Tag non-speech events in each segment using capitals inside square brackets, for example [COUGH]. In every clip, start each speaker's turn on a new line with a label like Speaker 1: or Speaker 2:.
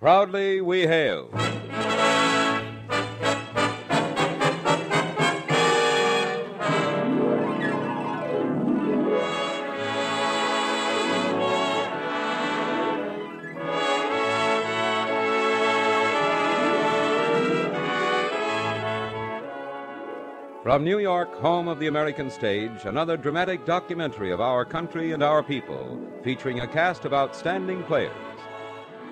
Speaker 1: Proudly we hail. From New York, home of the American stage, another dramatic documentary of our country and our people, featuring a cast of outstanding players.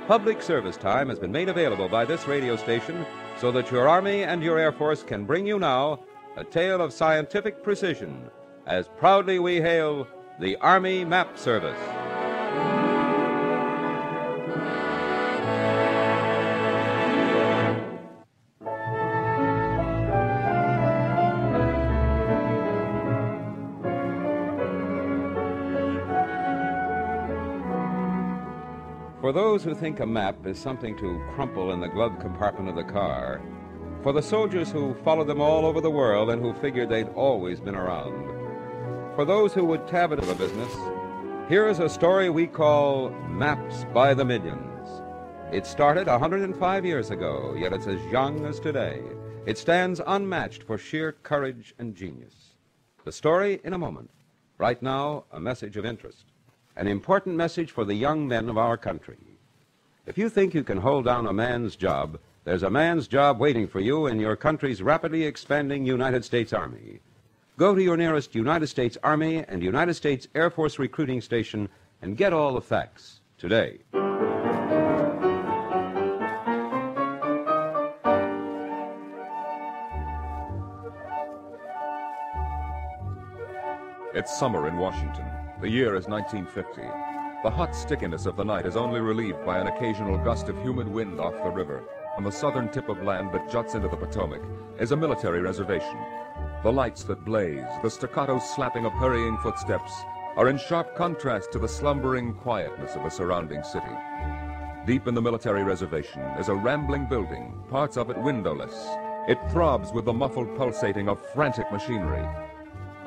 Speaker 1: Public service time has been made available by this radio station so that your Army and your Air Force can bring you now a tale of scientific precision as proudly we hail the Army Map Service. For those who think a map is something to crumple in the glove compartment of the car, for the soldiers who followed them all over the world and who figured they'd always been around, for those who would tab it of a business, here is a story we call Maps by the Millions. It started 105 years ago, yet it's as young as today. It stands unmatched for sheer courage and genius. The story in a moment. Right now, a message of interest an important message for the young men of our country. If you think you can hold down a man's job, there's a man's job waiting for you in your country's rapidly expanding United States Army. Go to your nearest United States Army and United States Air Force recruiting station and get all the facts today.
Speaker 2: It's summer in Washington. The year is 1950. The hot stickiness of the night is only relieved by an occasional gust of humid wind off the river. On the southern tip of land that juts into the Potomac is a military reservation. The lights that blaze, the staccato slapping of hurrying footsteps, are in sharp contrast to the slumbering quietness of the surrounding city. Deep in the military reservation is a rambling building, parts of it windowless. It throbs with the muffled pulsating of frantic machinery.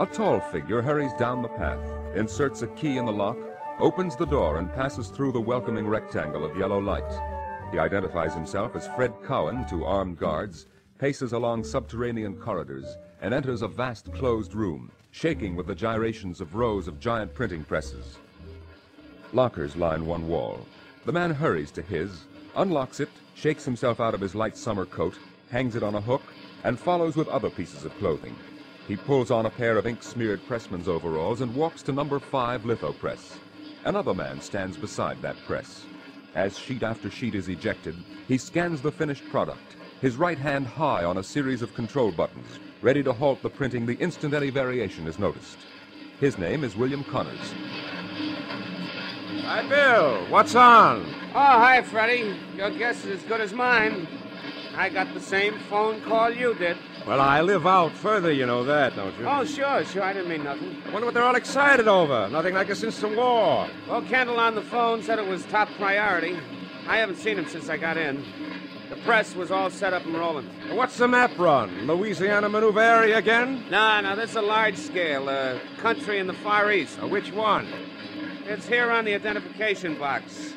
Speaker 2: A tall figure hurries down the path, inserts a key in the lock, opens the door, and passes through the welcoming rectangle of yellow light. He identifies himself as Fred Cowan to armed guards, paces along subterranean corridors, and enters a vast closed room, shaking with the gyrations of rows of giant printing presses. Lockers line one wall. The man hurries to his, unlocks it, shakes himself out of his light summer coat, hangs it on a hook, and follows with other pieces of clothing. He pulls on a pair of ink-smeared pressman's overalls and walks to number five litho press. Another man stands beside that press. As sheet after sheet is ejected, he scans the finished product, his right hand high on a series of control buttons, ready to halt the printing the instant any variation is noticed. His name is William Connors.
Speaker 3: Hi, Bill. What's on?
Speaker 4: Oh, hi, Freddie. Your guess is as good as mine. I got the same phone call you did.
Speaker 3: Well, I live out further, you know that, don't you?
Speaker 4: Oh, sure, sure. I didn't mean nothing.
Speaker 3: I wonder what they're all excited over. Nothing like it since the war.
Speaker 4: Well, Kendall on the phone said it was top priority. I haven't seen him since I got in. The press was all set up and rolling.
Speaker 3: What's the map run? Louisiana maneuver area again?
Speaker 4: No, no, this is a large scale. Uh, country in the Far East.
Speaker 3: Uh, which one?
Speaker 4: It's here on the identification box.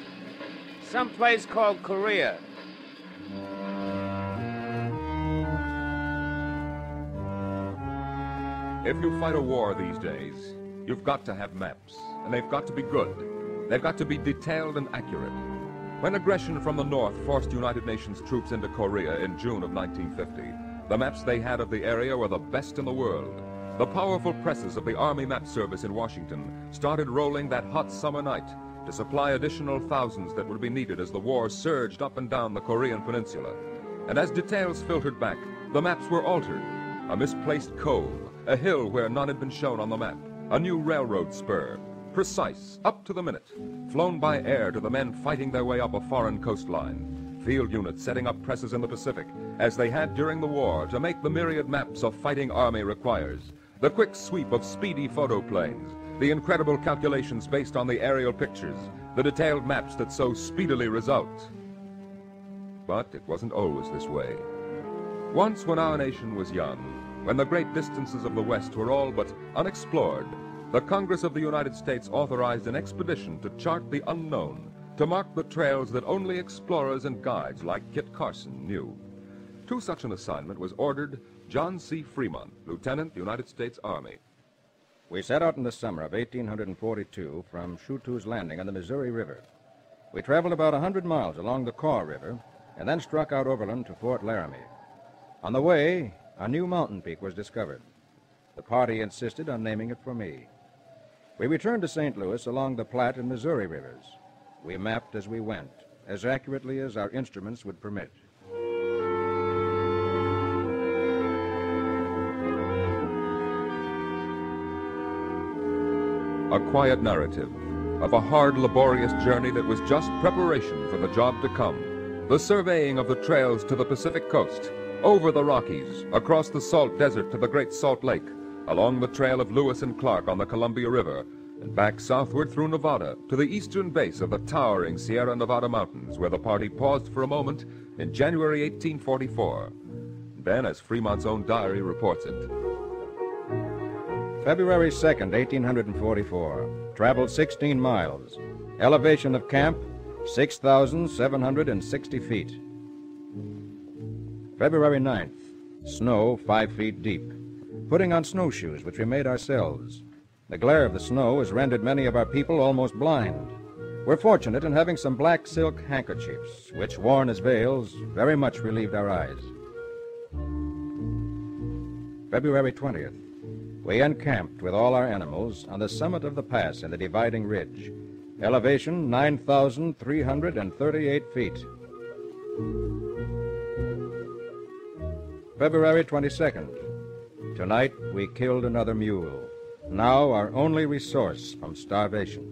Speaker 4: Some place called Korea.
Speaker 2: If you fight a war these days, you've got to have maps, and they've got to be good. They've got to be detailed and accurate. When aggression from the north forced United Nations troops into Korea in June of 1950, the maps they had of the area were the best in the world. The powerful presses of the Army Map Service in Washington started rolling that hot summer night to supply additional thousands that would be needed as the war surged up and down the Korean peninsula. And as details filtered back, the maps were altered. A misplaced cove, a hill where none had been shown on the map, a new railroad spur, precise, up to the minute, flown by air to the men fighting their way up a foreign coastline, field units setting up presses in the Pacific, as they had during the war to make the myriad maps a fighting army requires, the quick sweep of speedy photo planes, the incredible calculations based on the aerial pictures, the detailed maps that so speedily result. But it wasn't always this way. Once when our nation was young, when the great distances of the West were all but unexplored, the Congress of the United States authorized an expedition to chart the unknown, to mark the trails that only explorers and guides like Kit Carson knew. To such an assignment was ordered John C. Fremont, Lieutenant, United States Army.
Speaker 5: We set out in the summer of 1842 from Chouteau's Landing on the Missouri River. We traveled about a 100 miles along the Kaw River and then struck out overland to Fort Laramie. On the way, a new mountain peak was discovered. The party insisted on naming it for me. We returned to St. Louis along the Platte and Missouri rivers. We mapped as we went, as accurately as our instruments would permit.
Speaker 2: A quiet narrative of a hard, laborious journey that was just preparation for the job to come. The surveying of the trails to the Pacific coast, over the Rockies, across the salt desert to the Great Salt Lake, along the trail of Lewis and Clark on the Columbia River, and back southward through Nevada to the eastern base of the towering Sierra Nevada mountains, where the party paused for a moment in January 1844. Then, as Fremont's own diary reports it,
Speaker 5: February 2nd, 1844. Traveled 16 miles. Elevation of camp, 6,760 feet. February 9th. Snow 5 feet deep. Putting on snowshoes, which we made ourselves. The glare of the snow has rendered many of our people almost blind. We're fortunate in having some black silk handkerchiefs, which, worn as veils, very much relieved our eyes. February 20th. We encamped with all our animals on the summit of the pass in the dividing ridge. Elevation 9,338 feet. February 22nd. Tonight we killed another mule, now our only resource from starvation.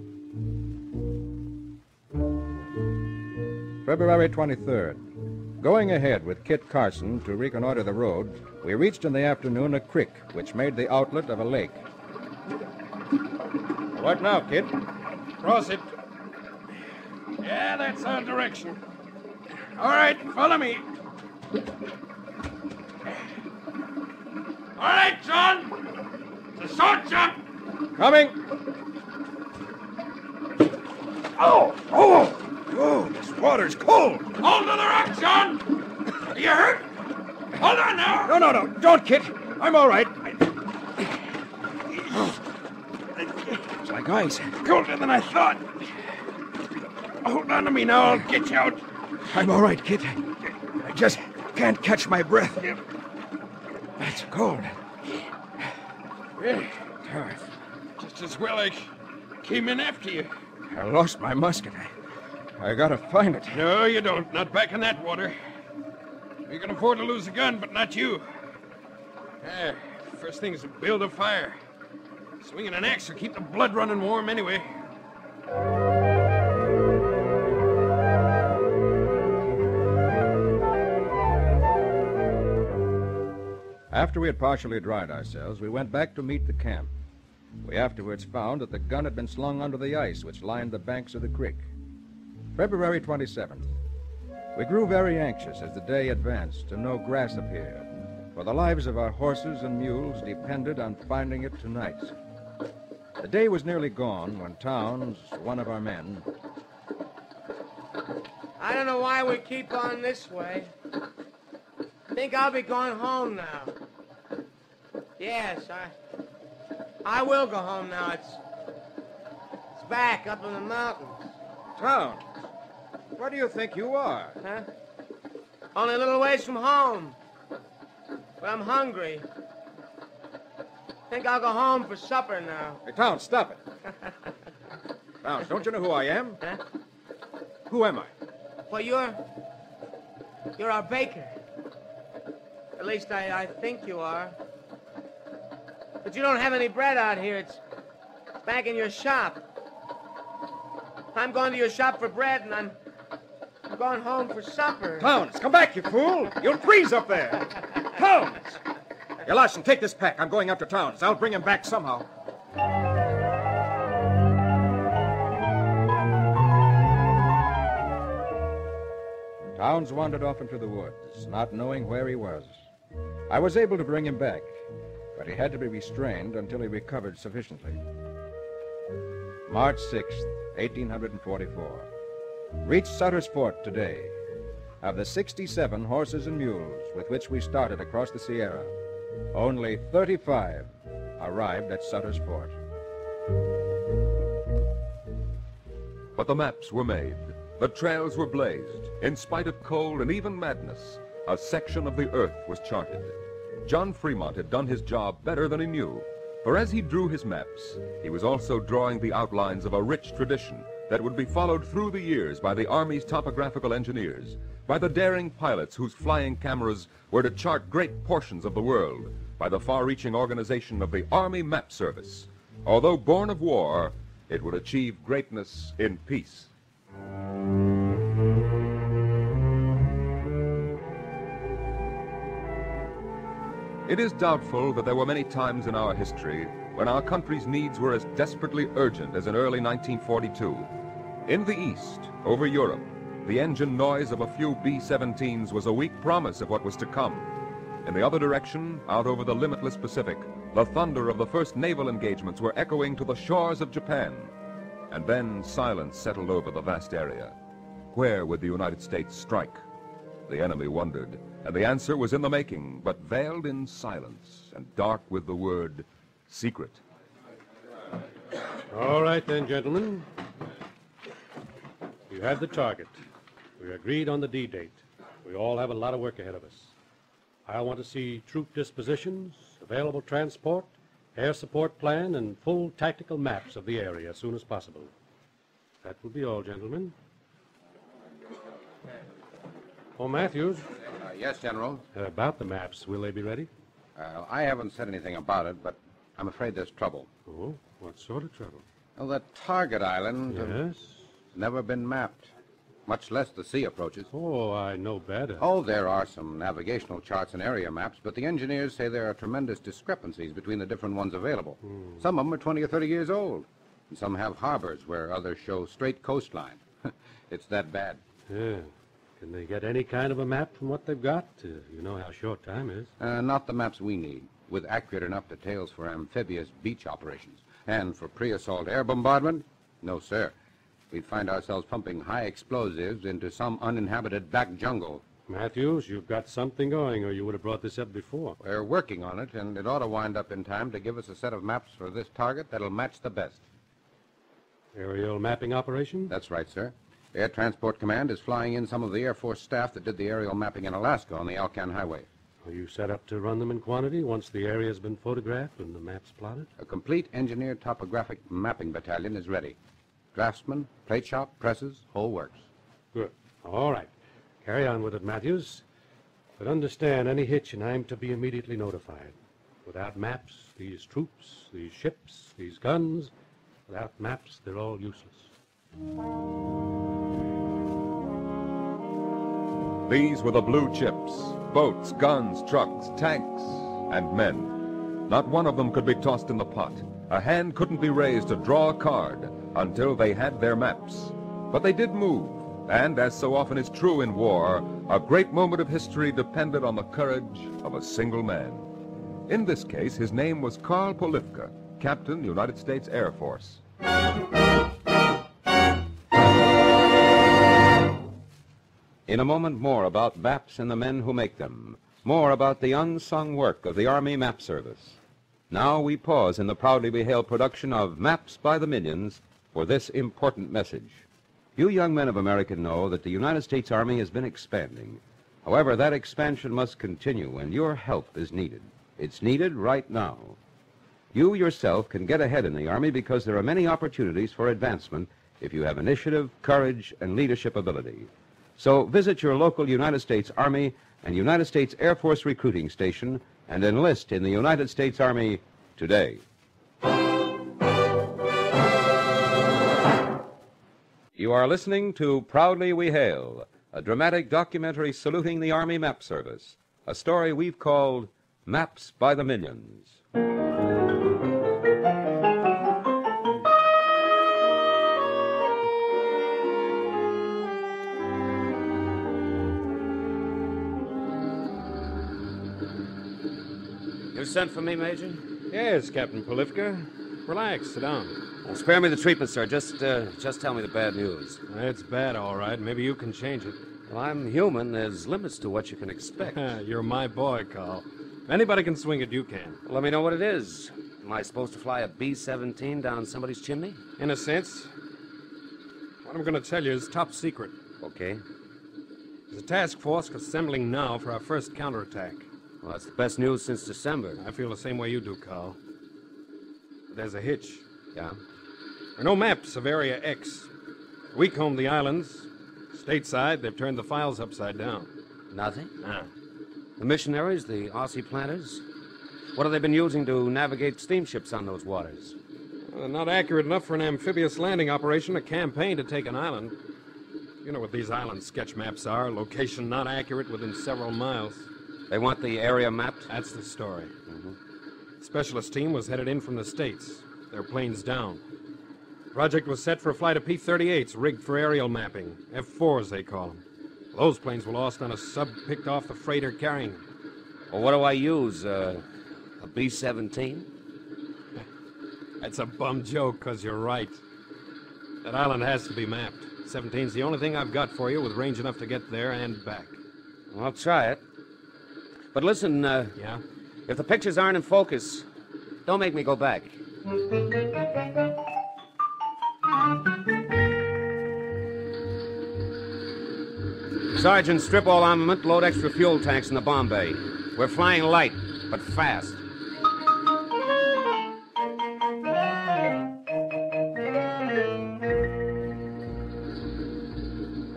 Speaker 5: February 23rd. Going ahead with Kit Carson to reconnoiter the road, we reached in the afternoon a creek which made the outlet of a lake. What now, Kit?
Speaker 3: Cross it. Yeah, that's our direction. All right, follow me. All right, John. It's a short jump.
Speaker 5: Coming!
Speaker 3: Oh, oh, oh, oh, this water's cold. Hold to the rock, John. Are you hurt? Hold on now.
Speaker 5: No, no, no. Don't, Kit. I'm all right.
Speaker 3: It's like ice. Colder than I thought. Hold on to me now. I'll get you out.
Speaker 5: I'm all right, Kit. I just can't catch my breath. Cold.
Speaker 3: Yeah, just as well I came in after you.
Speaker 5: I lost my musket. I, I gotta find it.
Speaker 3: No, you don't. Not back in that water. You can afford to lose a gun, but not you. Yeah, first thing is to build a fire. Swinging an axe will keep the blood running warm anyway.
Speaker 5: After we had partially dried ourselves, we went back to meet the camp. We afterwards found that the gun had been slung under the ice which lined the banks of the creek. February 27th. We grew very anxious as the day advanced and no grass appeared, for the lives of our horses and mules depended on finding it tonight. The day was nearly gone when Towns, one of our men,
Speaker 4: I don't know why we keep on this way. Think I'll be going home now. Yes, I. I will go home now. It's. It's back up in the mountains.
Speaker 5: Town? where do you think you are?
Speaker 4: Huh? Only a little ways from home. But I'm hungry. Think I'll go home for supper now.
Speaker 5: Hey, Towns, stop it. [LAUGHS] Towns, don't you know who I am?
Speaker 4: Huh?
Speaker 5: Who am I?
Speaker 4: Well, you're. You're our baker. At least I, I think you are. But you don't have any bread out here. It's back in your shop. I'm going to your shop for bread, and I'm. I'm going home for supper.
Speaker 5: Towns, come back, you fool! You'll freeze up there! Towns! Hey, take this pack. I'm going after Towns. I'll bring him back somehow. Towns wandered off into the woods, not knowing where he was. I was able to bring him back, but he had to be restrained until he recovered sufficiently. March 6th, 1844. reached Sutter's Fort today. Of the 67 horses and mules with which we started across the Sierra, only 35 arrived at Sutter's Fort.
Speaker 2: But the maps were made. The trails were blazed. In spite of cold and even madness, a section of the earth was charted. John Fremont had done his job better than he knew. For as he drew his maps, he was also drawing the outlines of a rich tradition that would be followed through the years by the Army's topographical engineers, by the daring pilots whose flying cameras were to chart great portions of the world, by the far-reaching organization of the Army Map Service. Although born of war, it would achieve greatness in peace. It is doubtful that there were many times in our history when our country's needs were as desperately urgent as in early 1942. In the East, over Europe, the engine noise of a few B-17s was a weak promise of what was to come. In the other direction, out over the limitless Pacific, the thunder of the first naval engagements were echoing to the shores of Japan. And then silence settled over the vast area. Where would the United States strike? The enemy wondered, and the answer was in the making, but veiled in silence and dark with the word secret.
Speaker 6: All right then, gentlemen. You have the target. We agreed on the D date. We all have a lot of work ahead of us. I want to see troop dispositions, available transport, air support plan, and full tactical maps of the area as soon as possible. That will be all, gentlemen. Oh, Matthews,
Speaker 7: Uh, yes, General.
Speaker 6: uh, about the maps, will they be ready?
Speaker 7: Uh, I haven't said anything about it, but I'm afraid there's trouble.
Speaker 6: Oh, what sort of trouble?
Speaker 7: Well, the target island has
Speaker 6: Yes?
Speaker 7: never been mapped, much less the sea approaches.
Speaker 6: Oh, I know better.
Speaker 7: Oh, there are some navigational charts and area maps, but the engineers say there are tremendous discrepancies between the different ones available. Some of them are 20 or 30 years old, and some have harbors where others show straight coastline. [LAUGHS] it's that bad.
Speaker 6: Yeah. Can they get any kind of a map from what they've got? Uh, you know how short time is.
Speaker 7: Uh, not the maps we need, with accurate enough details for amphibious beach operations. And for pre-assault air bombardment? No, sir. We'd find ourselves pumping high explosives into some uninhabited back jungle.
Speaker 6: Matthews, you've got something going, or you would have brought this up before.
Speaker 7: We're working on it, and it ought to wind up in time to give us a set of maps for this target that'll match the best.
Speaker 6: Aerial mapping operation?
Speaker 7: That's right, sir. Air Transport Command is flying in some of the Air Force staff that did the aerial mapping in Alaska on the Alcan Highway.
Speaker 6: Are you set up to run them in quantity once the area's been photographed and the maps plotted?
Speaker 7: A complete engineered topographic mapping battalion is ready. Draftsman, plate shop, presses, whole works.
Speaker 6: Good. All right. Carry on with it, Matthews. But understand, any hitch and I'm to be immediately notified. Without maps, these troops, these ships, these guns, without maps, they're all useless.
Speaker 2: These were the blue chips boats, guns, trucks, tanks, and men. Not one of them could be tossed in the pot. A hand couldn't be raised to draw a card until they had their maps. But they did move, and as so often is true in war, a great moment of history depended on the courage of a single man. In this case, his name was Karl Polifka, Captain, United States Air Force.
Speaker 1: In a moment, more about maps and the men who make them. More about the unsung work of the Army Map Service. Now we pause in the proudly hail production of Maps by the Millions for this important message. You young men of America know that the United States Army has been expanding. However, that expansion must continue, and your help is needed. It's needed right now. You yourself can get ahead in the Army because there are many opportunities for advancement if you have initiative, courage, and leadership ability. So visit your local United States Army and United States Air Force recruiting station and enlist in the United States Army today. You are listening to Proudly We Hail, a dramatic documentary saluting the Army Map Service, a story we've called Maps by the Millions.
Speaker 4: You sent for me, Major?
Speaker 3: Yes, Captain Polifka. Relax, sit down.
Speaker 4: Well, spare me the treatment, sir. Just, uh, just tell me the bad news.
Speaker 3: It's bad, all right. Maybe you can change it.
Speaker 4: Well, I'm human. There's limits to what you can expect. [LAUGHS]
Speaker 3: You're my boy, Karl. If anybody can swing it, you can.
Speaker 4: Let me know what it is. Am I supposed to fly a B 17 down somebody's chimney?
Speaker 3: In a sense. What I'm going to tell you is top secret.
Speaker 4: Okay.
Speaker 3: There's a task force assembling now for our first counterattack.
Speaker 4: Well, that's the best news since December.
Speaker 3: I feel the same way you do, Karl. But there's a hitch.
Speaker 4: Yeah?
Speaker 3: There are no maps of Area X. We combed the islands. Stateside, they've turned the files upside down.
Speaker 4: Nothing?
Speaker 3: Now,
Speaker 4: The missionaries, the Aussie planters? What have they been using to navigate steamships on those waters?
Speaker 3: uh, not accurate enough for an amphibious landing operation, a campaign to take an island. You know what these island sketch maps are location not accurate within several miles.
Speaker 4: They want the area mapped?
Speaker 3: That's the story. Specialist team was headed in from the States. Their planes down. Project was set for a flight of P 38s, rigged for aerial mapping. F 4s, they call them. Those planes were lost on a sub picked off the freighter carrying them.
Speaker 4: Well, what do I use? Uh, a B 17?
Speaker 3: That's a bum joke, because you're right. That island has to be mapped. 17's the only thing I've got for you with range enough to get there and back.
Speaker 4: Well, I'll try it. But listen, uh,
Speaker 3: Yeah?
Speaker 4: if the pictures aren't in focus, don't make me go back. Sergeant, strip all armament, load extra fuel tanks in the bomb bay. We're flying light, but fast.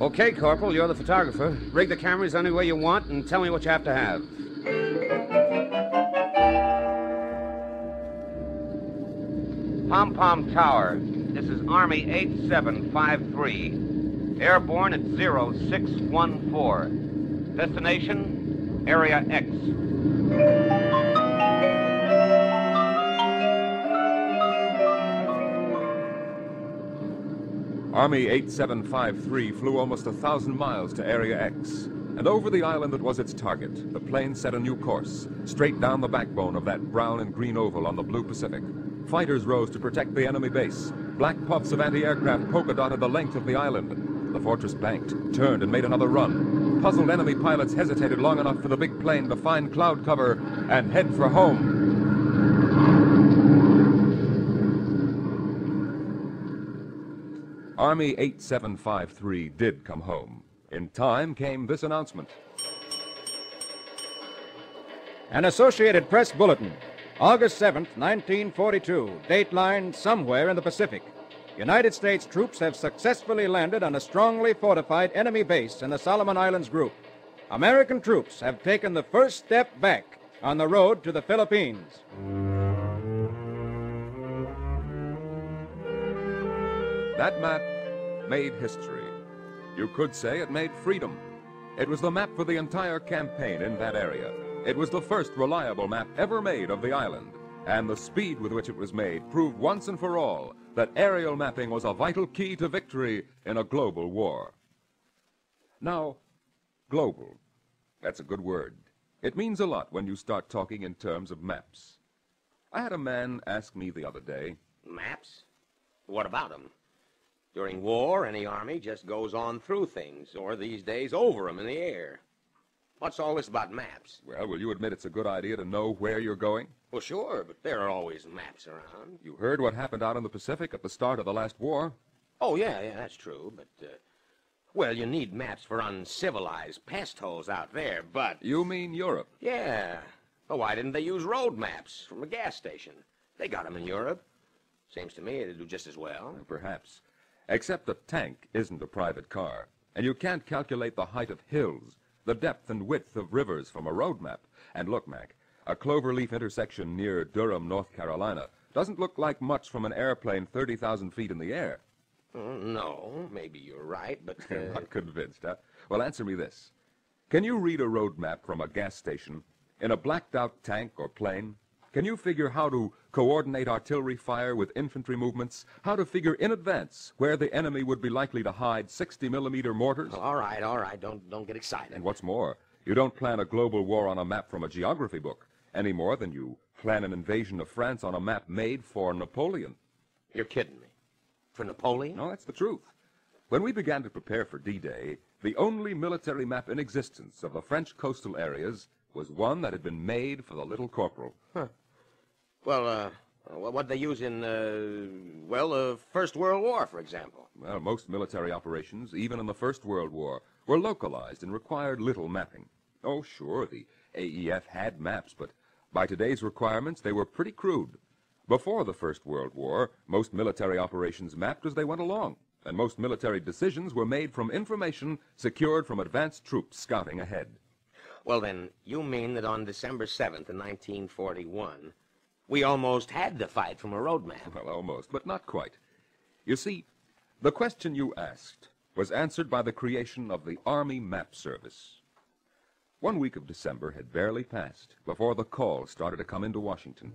Speaker 4: Okay, Corporal, you're the photographer. Rig the cameras any way you want and tell me what you have to have. Pom Pom Tower. This is Army 8753. Airborne at 0614. Destination Area X.
Speaker 2: Army 8753 flew almost a thousand miles to Area X. And over the island that was its target, the plane set a new course, straight down the backbone of that brown and green oval on the blue Pacific. Fighters rose to protect the enemy base. Black puffs of anti-aircraft polka-dotted the length of the island. The fortress banked, turned, and made another run. Puzzled enemy pilots hesitated long enough for the big plane to find cloud cover and head for home. Army 8753 did come home. In time came this announcement.
Speaker 5: An Associated Press Bulletin. August 7th, 1942. Dateline somewhere in the Pacific. United States troops have successfully landed on a strongly fortified enemy base in the Solomon Islands group. American troops have taken the first step back on the road to the Philippines.
Speaker 2: That map made history. You could say it made freedom. It was the map for the entire campaign in that area. It was the first reliable map ever made of the island. And the speed with which it was made proved once and for all that aerial mapping was a vital key to victory in a global war. Now, global. That's a good word. It means a lot when you start talking in terms of maps. I had a man ask me the other day,
Speaker 8: Maps? What about them? During war, any army just goes on through things, or these days over 'em in the air. What's all this about maps?
Speaker 2: Well, will you admit it's a good idea to know where you're going?
Speaker 8: Well, sure, but there are always maps around.
Speaker 2: You heard what happened out in the Pacific at the start of the last war?
Speaker 8: Oh, yeah, yeah, that's true, but, uh, well, you need maps for uncivilized pest holes out there, but,
Speaker 2: You mean Europe?
Speaker 8: yeah. Well, why didn't they use road maps from a gas station? They got 'em in Europe. Seems to me they'd do just as well.
Speaker 2: Perhaps. Except a tank isn't a private car, and you can't calculate the height of hills, the depth and width of rivers from a road map. And look, Mac, a cloverleaf intersection near Durham, North Carolina, doesn't look like much from an airplane 30,000 feet in the air.
Speaker 8: Mm, No, maybe you're right, but, [LAUGHS]
Speaker 2: You're
Speaker 8: uh,
Speaker 2: not convinced, huh? Well, answer me this. Can you read a road map from a gas station in a blacked out tank or plane? Can you figure how to coordinate artillery fire with infantry movements? How to figure in advance where the enemy would be likely to hide 60 millimeter mortars?
Speaker 8: all right, all right, don't, don't get excited.
Speaker 2: And what's more, you don't plan a global war on a map from a geography book any more than you plan an invasion of France on a map made for Napoleon.
Speaker 8: You're kidding me. For Napoleon?
Speaker 2: No, that's the truth. When we began to prepare for D-Day, the only military map in existence of the French coastal areas was one that had been made for the little corporal.
Speaker 8: Well, uh, what'd they use in, uh, well, the First World War, for example?
Speaker 2: Well, most military operations, even in the First World War, were localized and required little mapping. Oh, sure, the AEF had maps, but by today's requirements, they were pretty crude. Before the First World War, most military operations mapped as they went along, and most military decisions were made from information secured from advanced troops scouting ahead.
Speaker 8: Well, then, you mean that on December 7th in 1941, we almost had the fight from a road map?
Speaker 2: Well, almost, but not quite. You see, the question you asked was answered by the creation of the Army Map Service. One week of December had barely passed before the call started to come into Washington.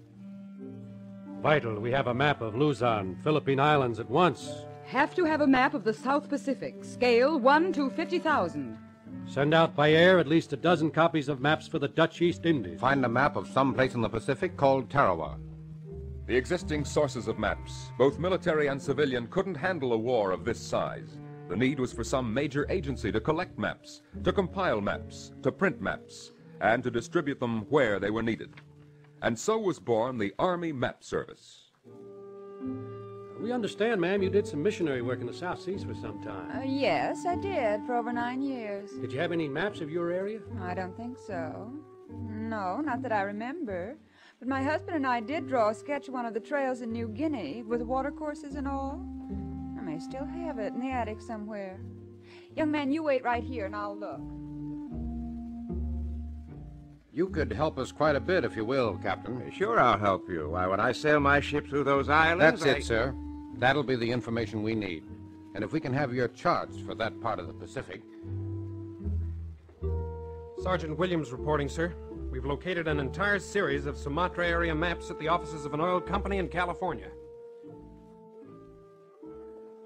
Speaker 6: Vital, we have a map of Luzon, Philippine Islands at once.
Speaker 9: Have to have a map of the South Pacific, scale 1 to 50,000.
Speaker 6: Send out by air at least a dozen copies of maps for the Dutch East Indies.
Speaker 7: Find a map of some place in the Pacific called Tarawa.
Speaker 2: The existing sources of maps, both military and civilian, couldn't handle a war of this size. The need was for some major agency to collect maps, to compile maps, to print maps, and to distribute them where they were needed. And so was born the Army Map Service.
Speaker 6: We understand, ma'am, you did some missionary work in the South Seas for some time.
Speaker 9: Uh, yes, I did, for over nine years.
Speaker 6: Did you have any maps of your area?
Speaker 9: I don't think so. No, not that I remember. But my husband and I did draw a sketch of one of the trails in New Guinea with watercourses and all. I may still have it in the attic somewhere. Young man, you wait right here and I'll look.
Speaker 7: You could help us quite a bit if you will, Captain.
Speaker 10: Sure, I'll help you. Why, when I sail my ship through those islands.
Speaker 7: That's
Speaker 10: I-
Speaker 7: it, sir. That'll be the information we need. And if we can have your charts for that part of the Pacific.
Speaker 3: Sergeant Williams reporting, sir. We've located an entire series of Sumatra area maps at the offices of an oil company in California.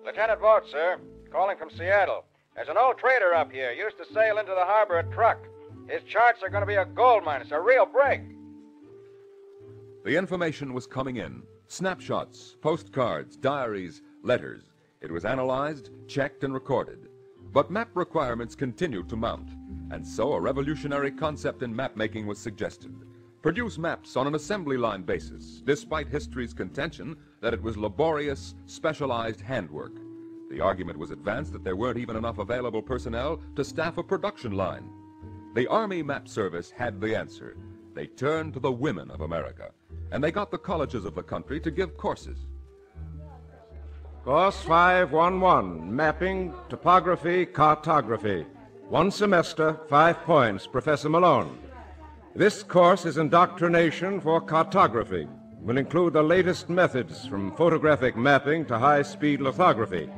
Speaker 5: Lieutenant Vought, sir. Calling from Seattle. There's an old trader up here. Used to sail into the harbor at Truk. His charts are going to be a gold mine. It's a real break.
Speaker 2: The information was coming in snapshots, postcards, diaries, letters. It was analyzed, checked, and recorded. But map requirements continued to mount, and so a revolutionary concept in map making was suggested. Produce maps on an assembly line basis, despite history's contention that it was laborious, specialized handwork. The argument was advanced that there weren't even enough available personnel to staff a production line. The Army Map Service had the answer. They turned to the women of America, and they got the colleges of the country to give courses.
Speaker 10: Course 511 Mapping, Topography, Cartography. One semester, five points, Professor Malone. This course is indoctrination for cartography. Will include the latest methods from photographic mapping to high speed lithography.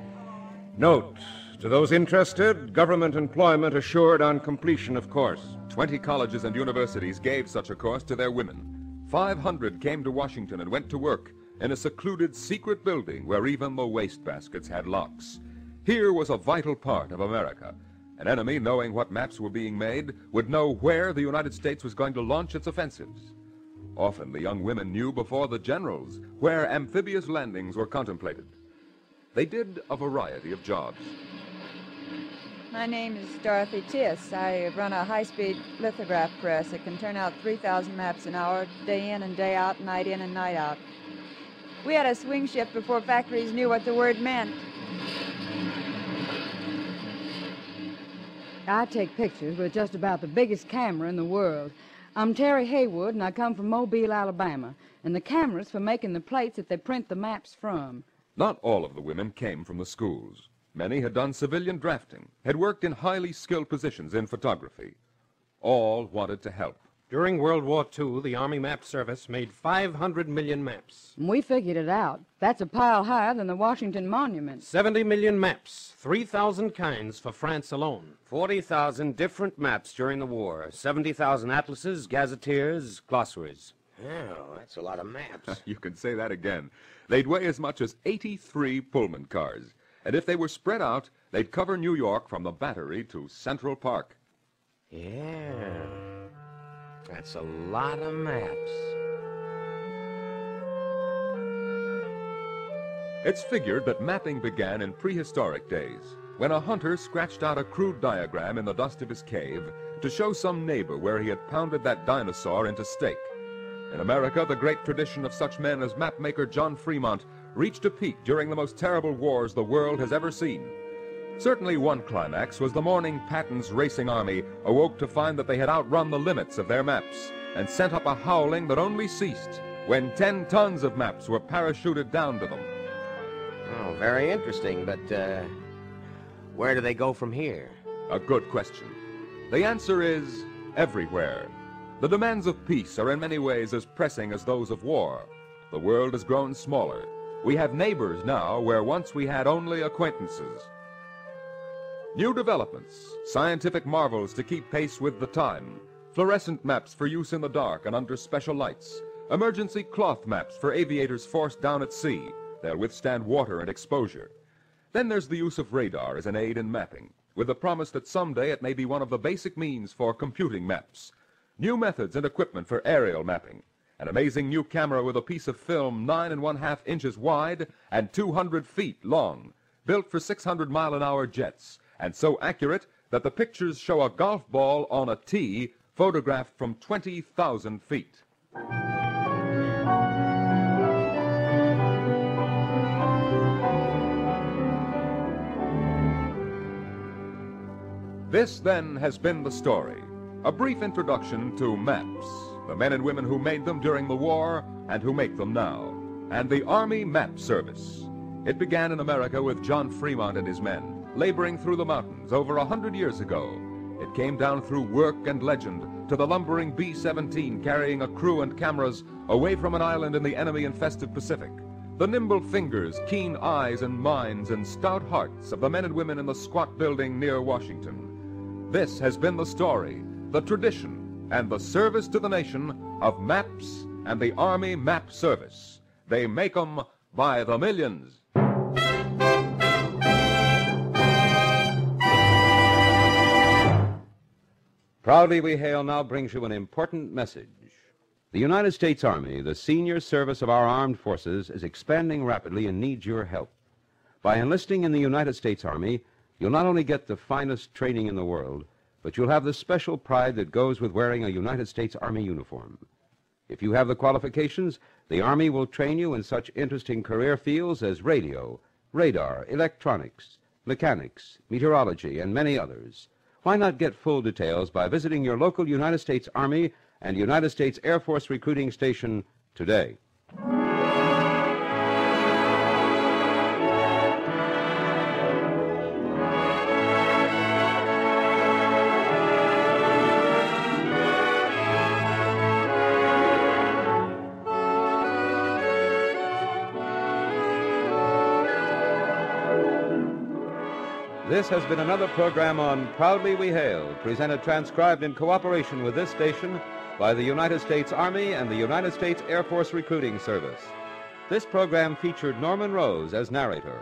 Speaker 10: Note to those interested, government employment assured on completion of course.
Speaker 2: Twenty colleges and universities gave such a course to their women. Five hundred came to Washington and went to work in a secluded secret building where even the wastebaskets had locks. Here was a vital part of America. An enemy, knowing what maps were being made, would know where the United States was going to launch its offensives. Often the young women knew before the generals where amphibious landings were contemplated. They did a variety of jobs.
Speaker 9: My name is Dorothy Tiss. I run a high-speed lithograph press It can turn out 3,000 maps an hour, day in and day out, night in and night out. We had a swing shift before factories knew what the word meant. I take pictures with just about the biggest camera in the world. I'm Terry Haywood, and I come from Mobile, Alabama. And the camera's for making the plates that they print the maps from.
Speaker 2: Not all of the women came from the schools. Many had done civilian drafting, had worked in highly skilled positions in photography. All wanted to help.
Speaker 3: During World War II, the Army Map Service made 500 million maps.
Speaker 9: We figured it out. That's a pile higher than the Washington Monument.
Speaker 3: 70 million maps, 3,000 kinds for France alone.
Speaker 10: 40,000 different maps during the war, 70,000 atlases, gazetteers, glossaries.
Speaker 8: Well, that's a lot of maps. [LAUGHS]
Speaker 2: You can say that again. They'd weigh as much as 83 Pullman cars. And if they were spread out, they'd cover New York from the Battery to Central Park.
Speaker 8: yeah. That's a lot of maps.
Speaker 2: It's figured that mapping began in prehistoric days, when a hunter scratched out a crude diagram in the dust of his cave to show some neighbor where he had pounded that dinosaur into steak. In America, the great tradition of such men as mapmaker John Fremont reached a peak during the most terrible wars the world has ever seen. Certainly one climax was the morning Patton's racing army awoke to find that they had outrun the limits of their maps and sent up a howling that only ceased when 10 tons of maps were parachuted down to them.
Speaker 8: Oh, very interesting, but uh, where do they go from here?
Speaker 2: A good question. The answer is everywhere. The demands of peace are in many ways as pressing as those of war. The world has grown smaller. We have neighbors now where once we had only acquaintances. New developments, scientific marvels to keep pace with the time, fluorescent maps for use in the dark and under special lights, emergency cloth maps for aviators forced down at sea. They'll withstand water and exposure. Then there's the use of radar as an aid in mapping, with the promise that someday it may be one of the basic means for computing maps. New methods and equipment for aerial mapping. An amazing new camera with a piece of film nine and one half inches wide and 200 feet long, built for 600 mile an hour jets, and so accurate that the pictures show a golf ball on a tee photographed from 20,000 feet. This, then, has been the story. A brief introduction to maps, the men and women who made them during the war and who make them now, and the Army Map Service. It began in America with John Fremont and his men, laboring through the mountains over a hundred years ago. It came down through work and legend to the lumbering B 17 carrying a crew and cameras away from an island in the enemy infested Pacific. The nimble fingers, keen eyes and minds, and stout hearts of the men and women in the squat building near Washington. This has been the story, the tradition, and the service to the nation of maps and the Army Map Service. They make 'em by the millions.
Speaker 1: Proudly We Hail now brings you an important message. The United States Army, the senior service of our armed forces, is expanding rapidly and needs your help. By enlisting in the United States Army, you'll not only get the finest training in the world, but you'll have the special pride that goes with wearing a United States Army uniform. If you have the qualifications, the Army will train you in such interesting career fields as radio, radar, electronics, mechanics, meteorology, and many others. Why not get full details by visiting your local United States Army and United States Air Force recruiting station today? This has been another program on Proudly We Hail, presented transcribed in cooperation with this station by the United States Army and the United States Air Force Recruiting Service. This program featured Norman Rose as narrator.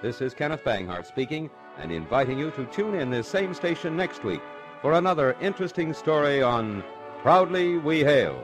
Speaker 1: This is Kenneth Banghart speaking and inviting you to tune in this same station next week for another interesting story on Proudly We Hail.